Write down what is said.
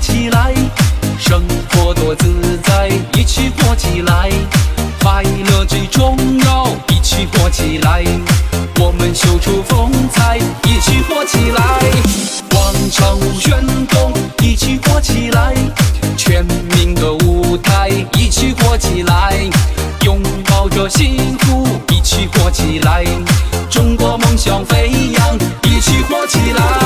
起来，生活多自在！一起火起来，快乐最重要！一起火起来，我们秀出风采！一起火起来，广场舞炫动！一起火起来，全民的舞台！一起火起来，拥抱着幸福！一起火起来，中国梦想飞扬！一起火起来！